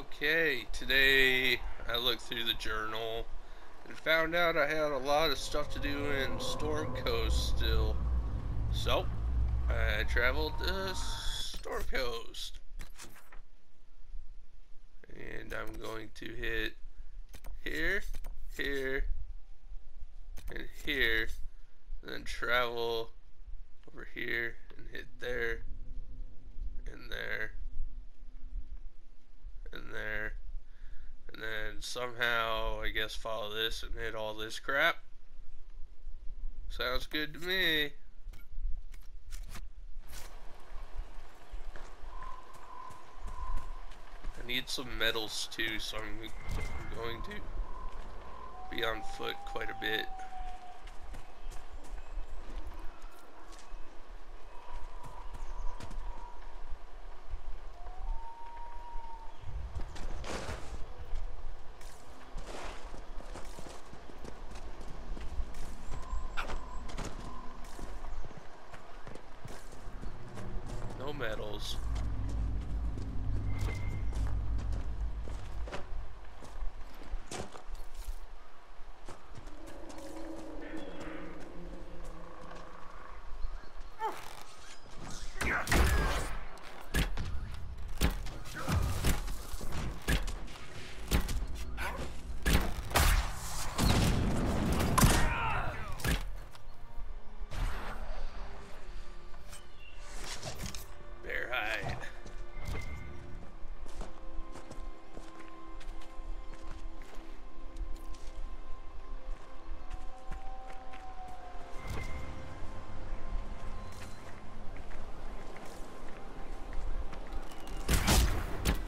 Okay, today I looked through the journal and found out I had a lot of stuff to do in Storm Coast still. So, I traveled to Storm Coast. And I'm going to hit here, here, and here, and then travel over here and hit there, and there, and there, and then somehow, I guess, follow this and hit all this crap. Sounds good to me. I need some medals too, so I'm going to be on foot quite a bit.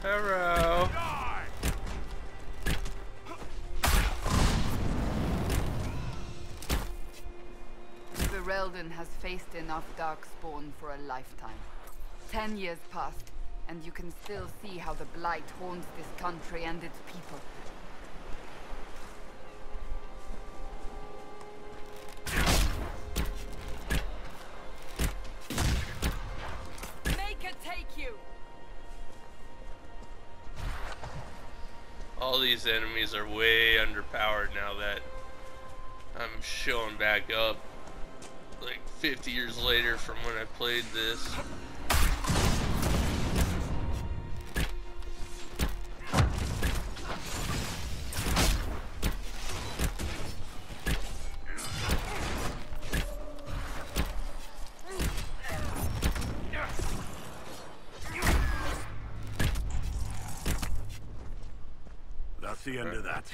Hello. Ferelden has faced enough darkspawn for a lifetime. Ten years passed, and you can still see how the Blight haunts this country and its people. All these enemies are way underpowered now that I'm showing back up like 50 years later from when I played this. End of that.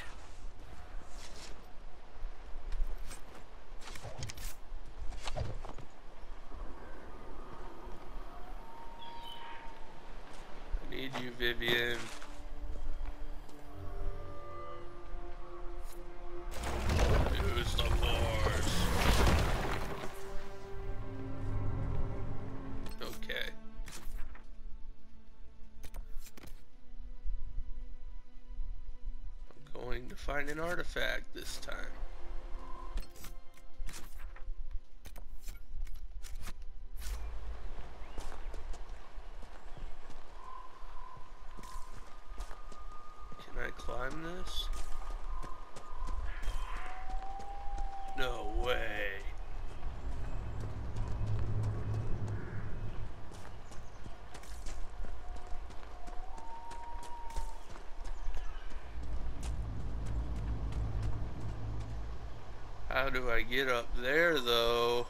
An artifact this time. Can I climb this? No way. How do I get up there though?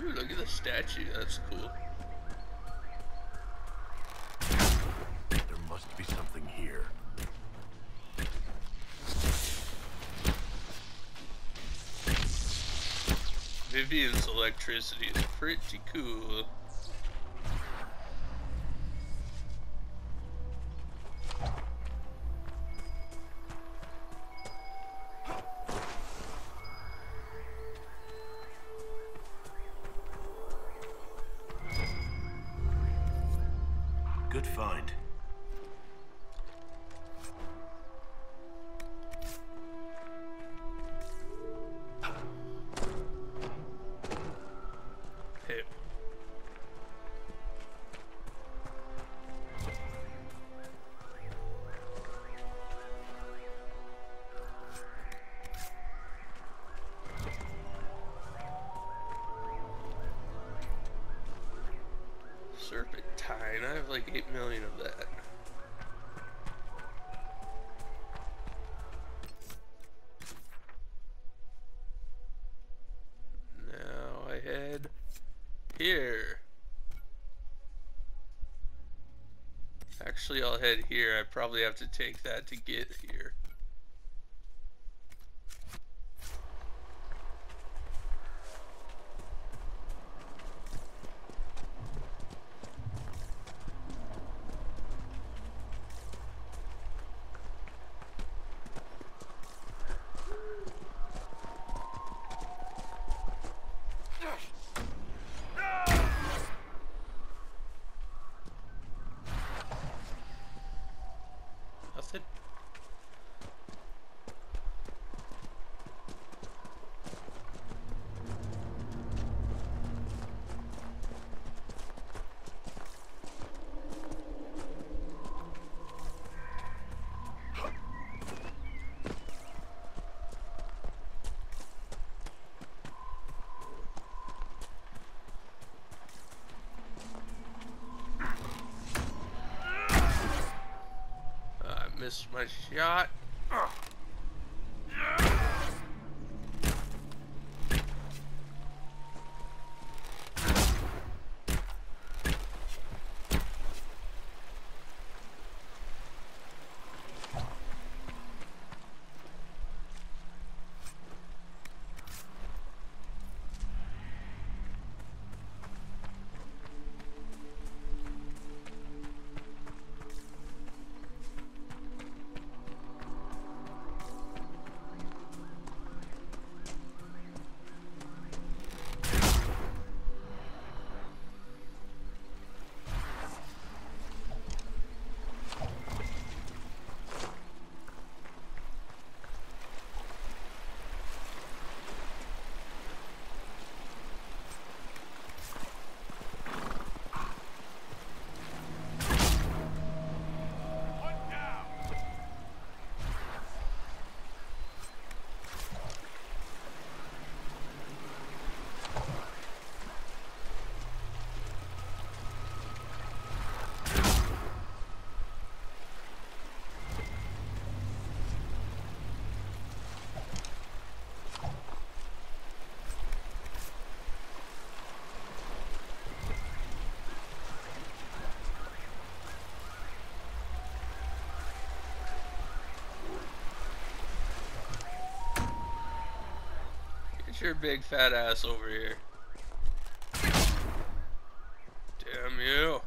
Ooh, look at the statue. That's cool. Electricity is pretty cool. 8 million of that. Now I head here. Actually, I'll head here. I probably have to take that to get here. I missed my shot. Your big fat ass over here. Damn you.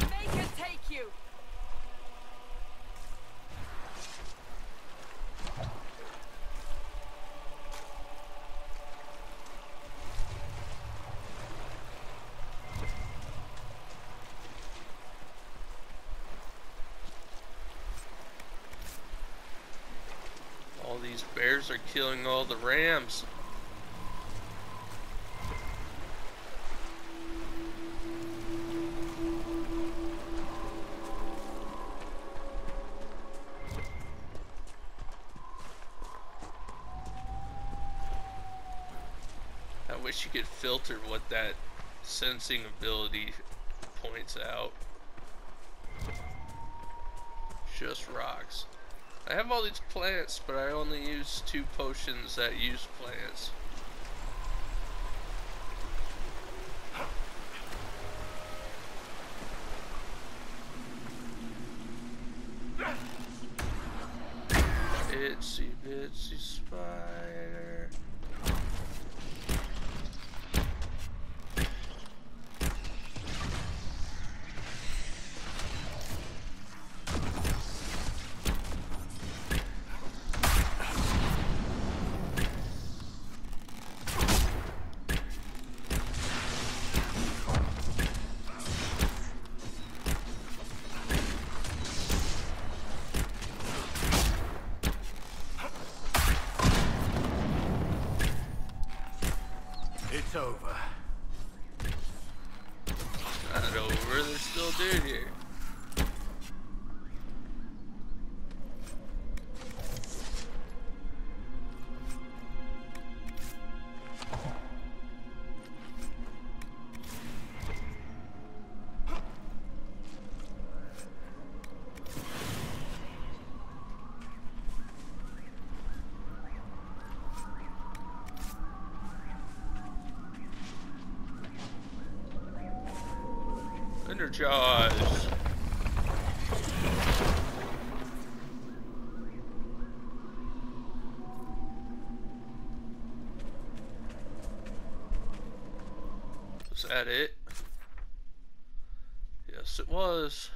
Make it take you! All these bears are killing all the rams. I wish you could filter what that sensing ability points out. Just rocks. I have all these plants, but I only use two potions that use plants. Itsy bitsy spider. Energize. Was that it? Yes, it was.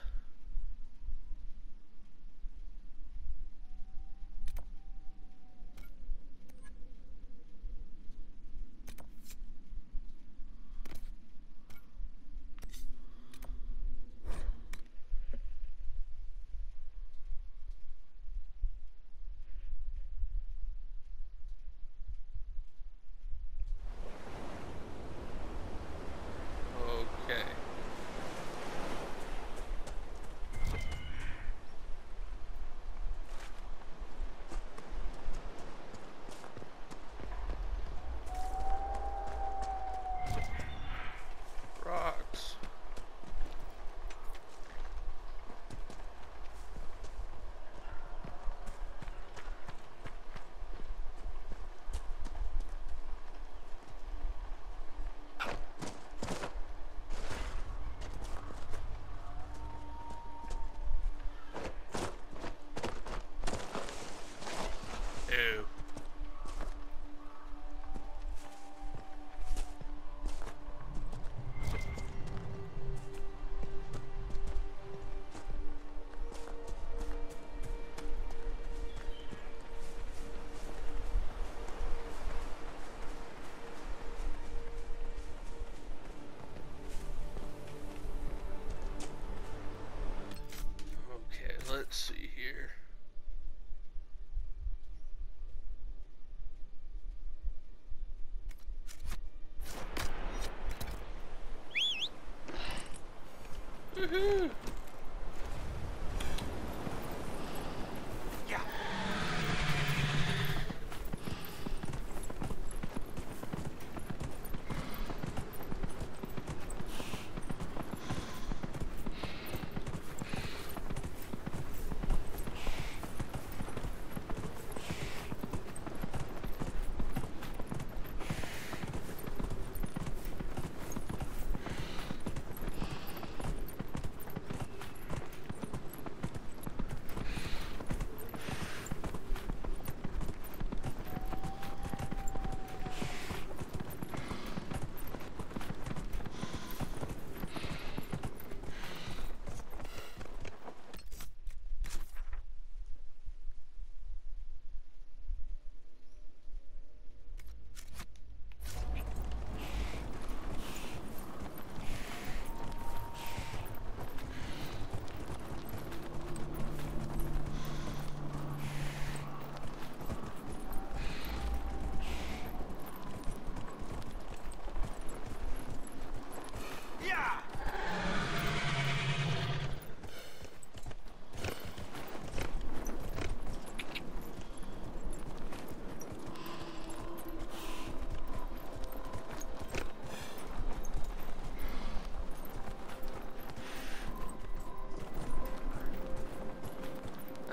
Woohoo!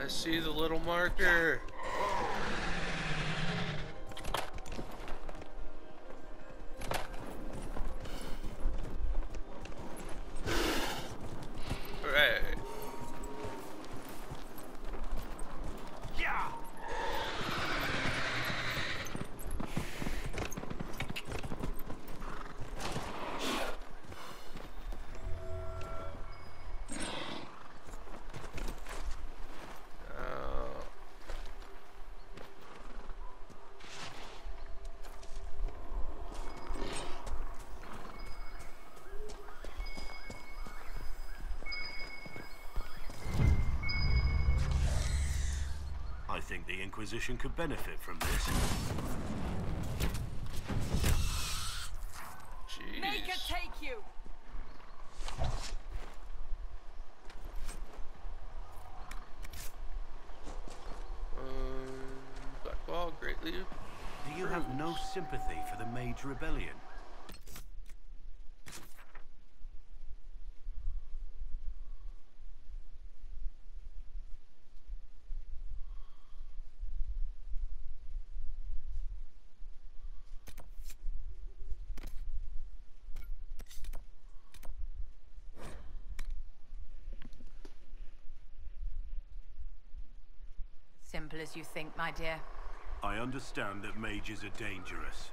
I see the little marker. Inquisition could benefit from this. Jeez. Make it take you! Um, Blackwall, greatly. Do you have no sympathy for the Mage Rebellion? Simple as you think, my dear. I understand that mages are dangerous.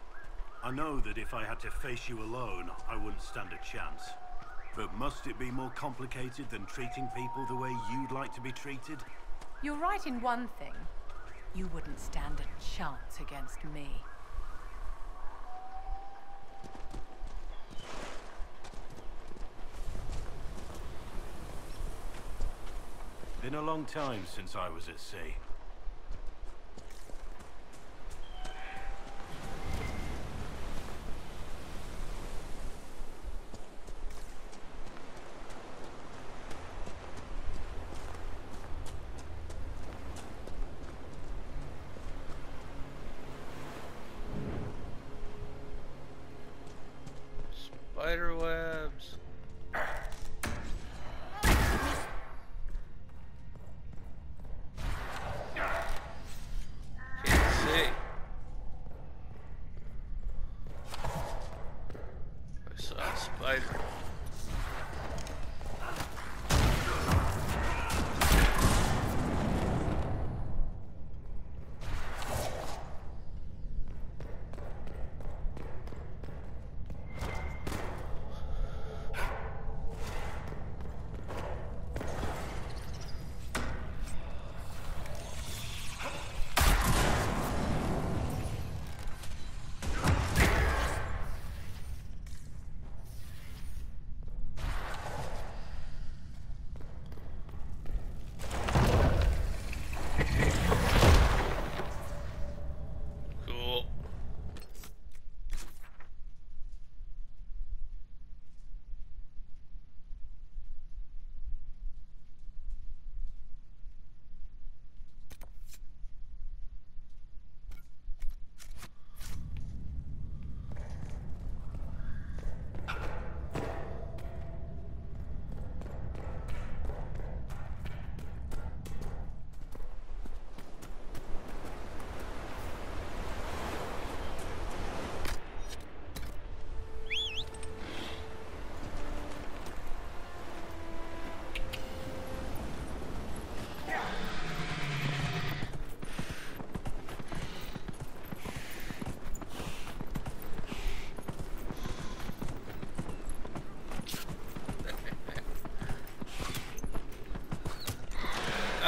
I know that if I had to face you alone, I wouldn't stand a chance. But must it be more complicated than treating people the way you'd like to be treated? You're right in one thing. You wouldn't stand a chance against me. Been a long time since I was at sea.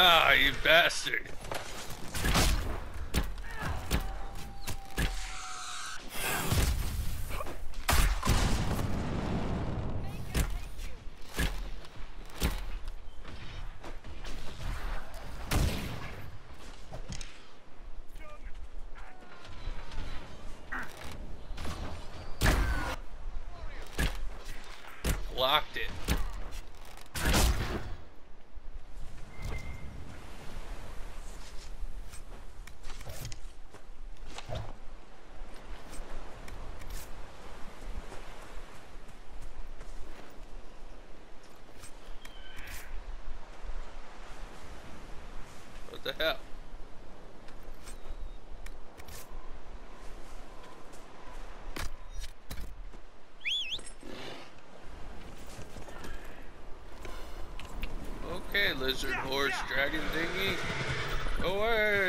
Ah, you bastard. Locked it. What the hell? Okay, lizard, horse, dragon dinghy. Away!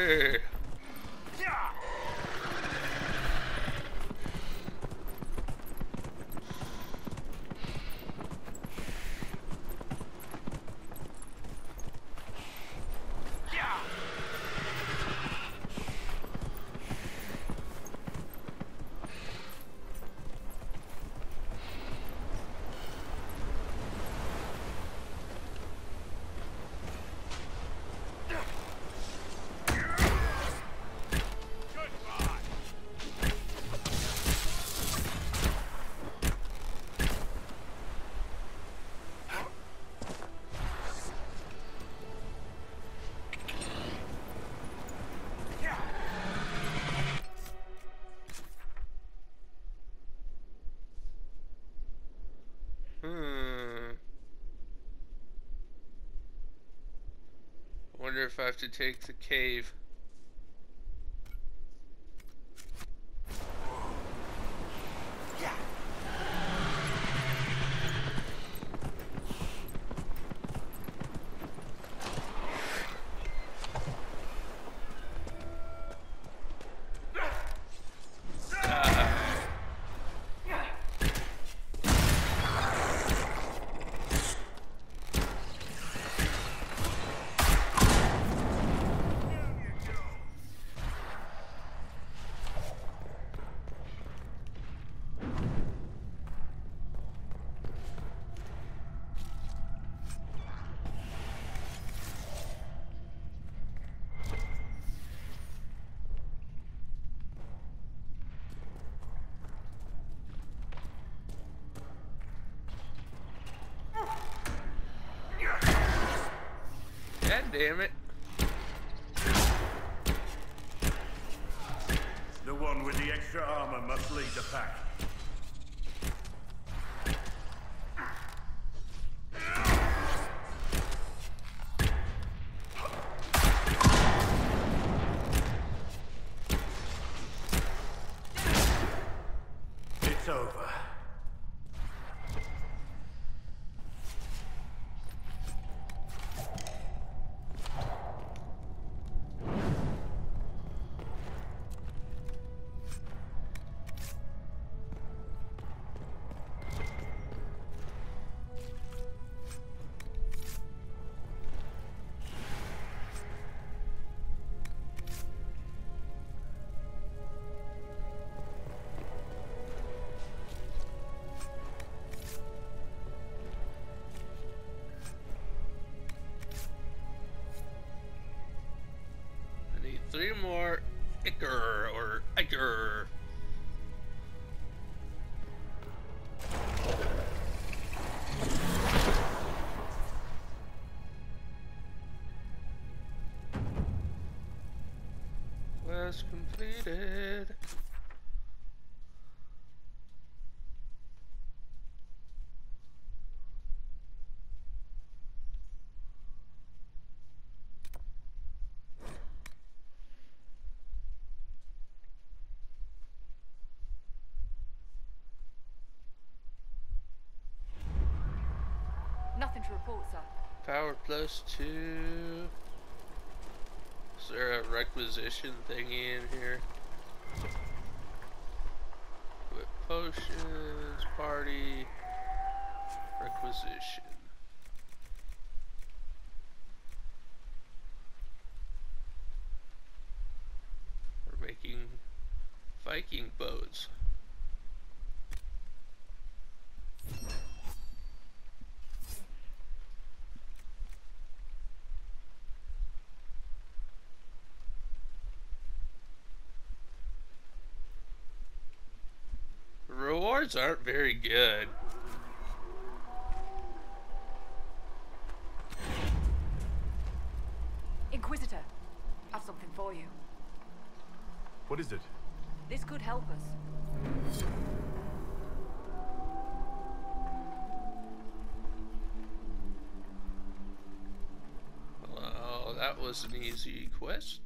If I have to take the cave. Damn it. The one with the extra armor must lead the pack. Three more Iker or Iker. Nothing to report, sir. Power plus two. Is there a requisition thingy in here? Equip potions, party, requisition. We're making Viking boats. Rewards aren't very good. Inquisitor, I've something for you. What is it? This could help us. Well, that was an easy quest.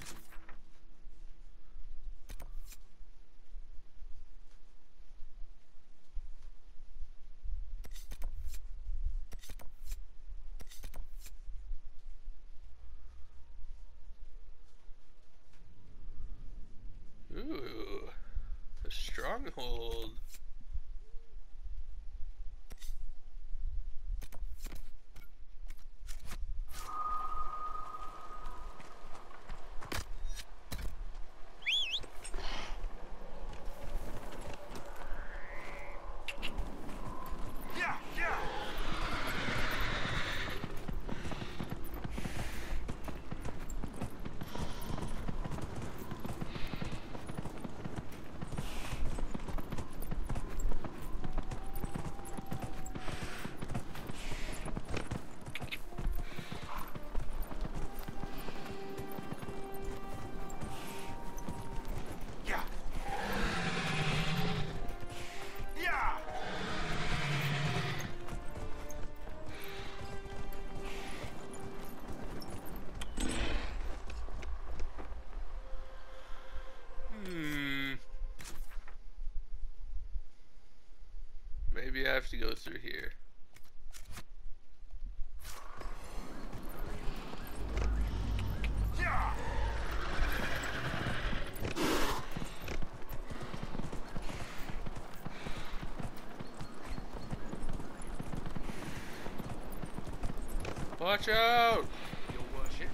Maybe I have to go through here. Watch out! Your worship.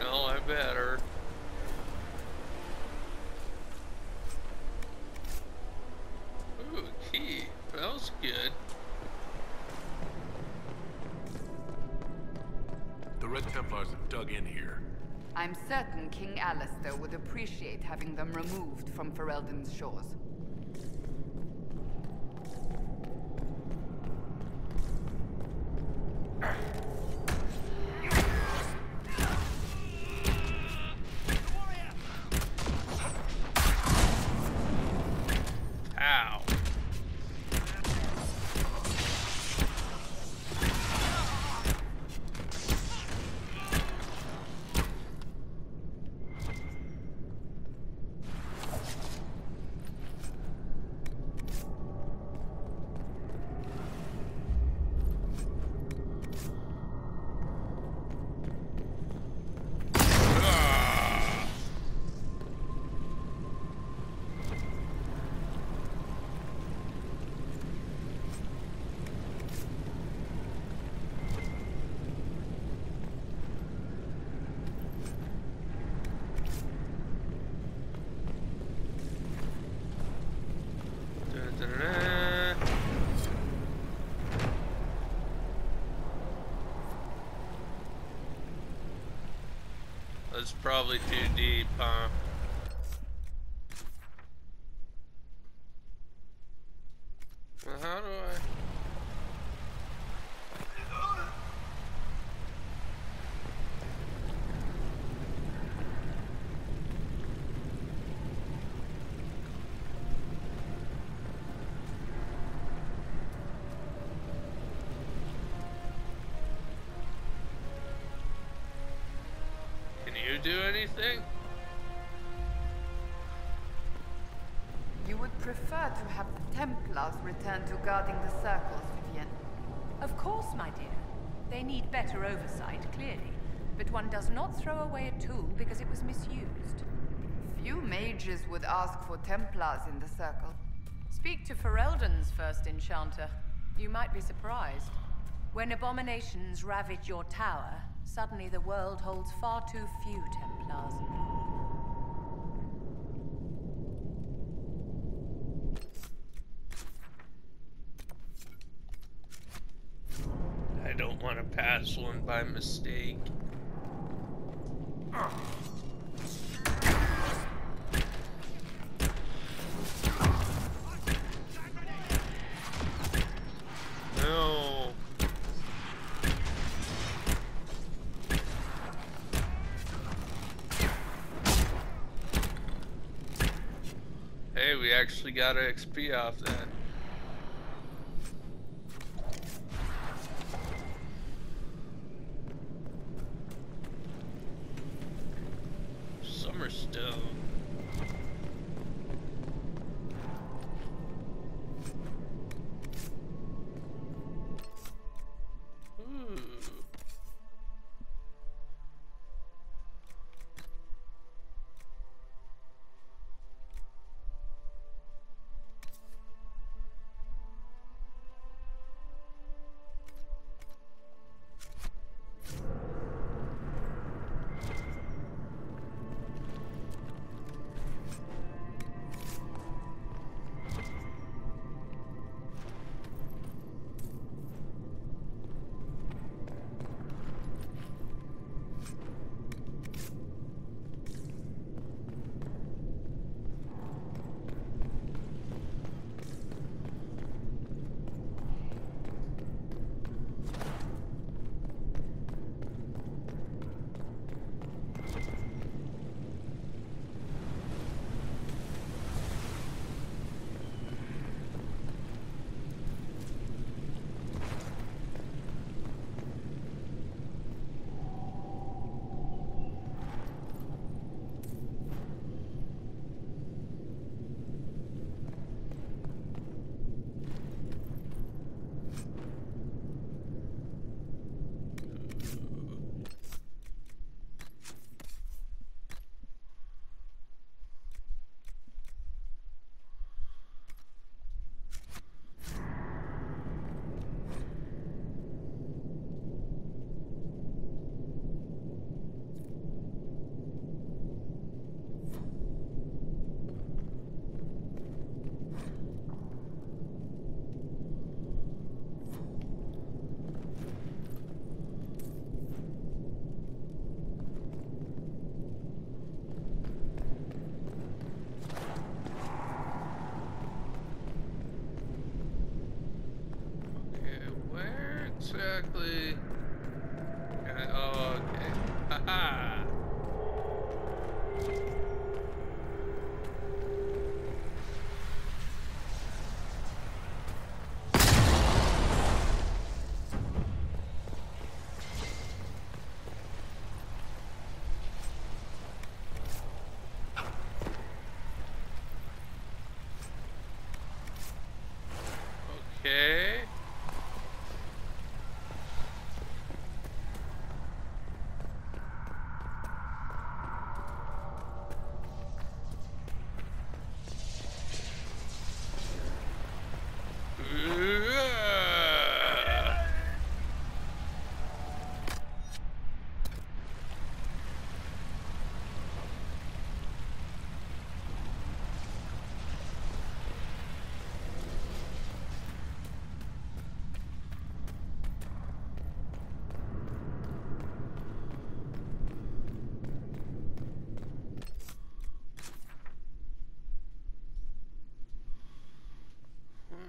Well, I better. Ooh, key. Smells good. The Red Templars have dug in here. I'm certain King Alistair would appreciate having them removed from Ferelden's shores. Probably too deep, huh? You do anything? You would prefer to have the Templars return to guarding the circles, Vivienne. Of course, my dear. They need better oversight, clearly. But one does not throw away a tool because it was misused. Few mages would ask for Templars in the circle. Speak to Ferelden's first enchanter. You might be surprised. When abominations ravage your tower, suddenly the world holds far too few Templars. I don't want to pass one by mistake. Got an XP off that. Summerstone.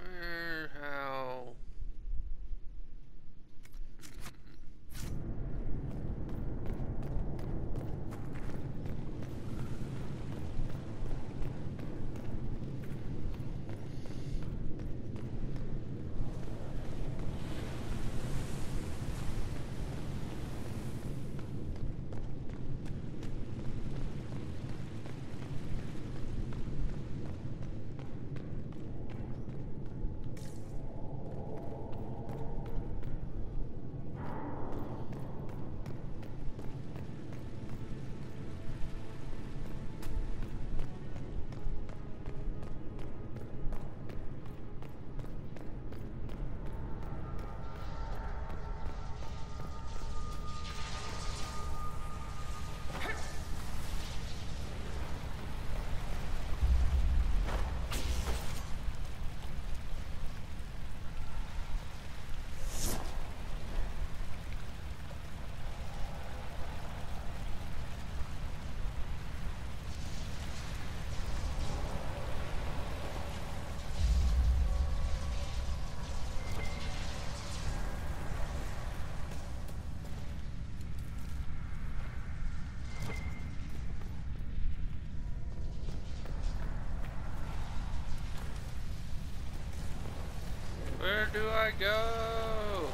Mm. Do I go?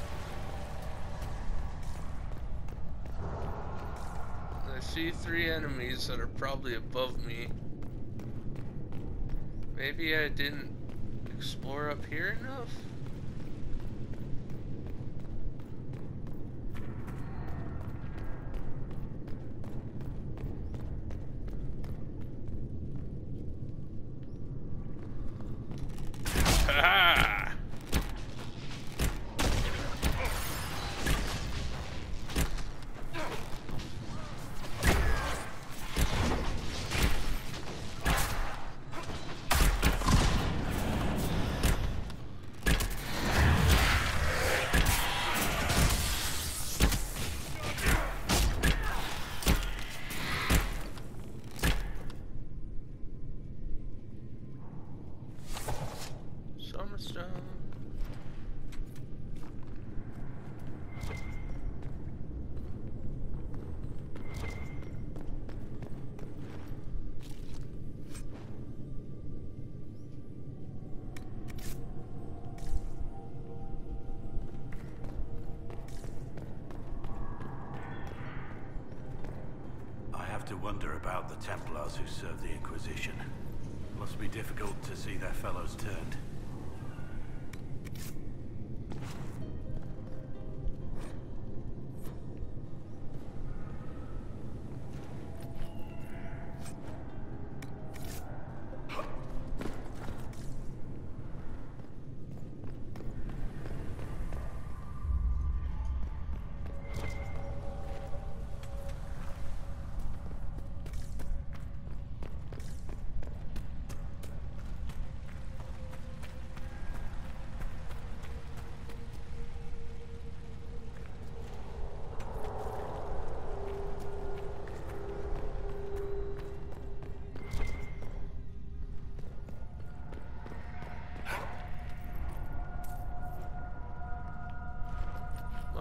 I see three enemies that are probably above me. Maybe I didn't explore up here enough? To wonder about the Templars who served the Inquisition. Must be difficult to see their fellows turned.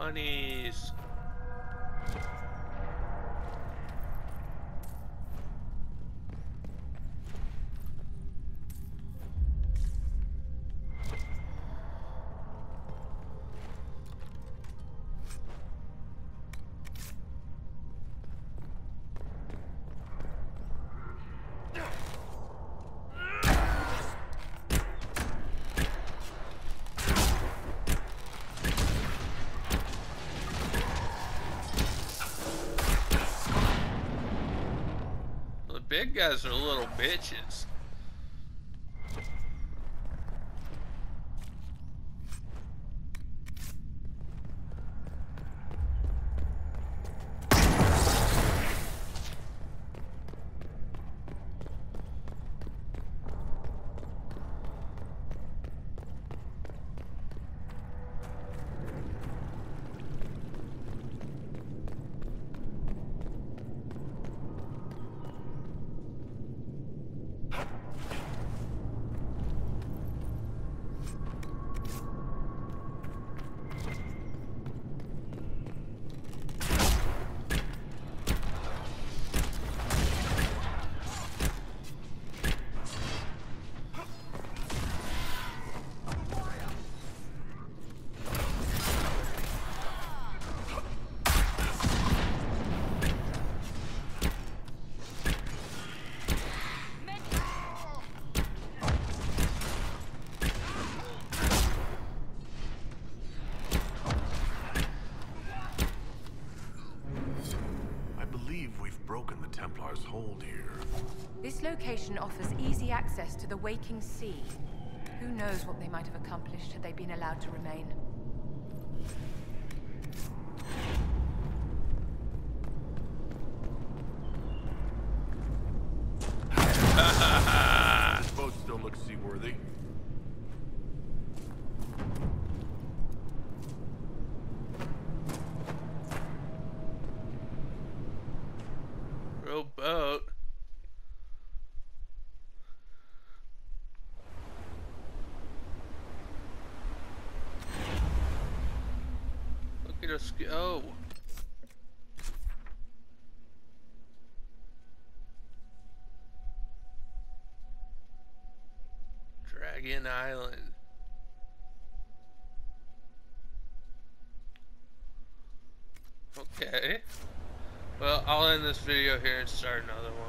Monies. Big guys are little bitches. Location offers easy access to the Waking Sea. Who knows what they might have accomplished had they been allowed to remain. go. Dragon Island. Okay. Well, I'll end this video here and start another one.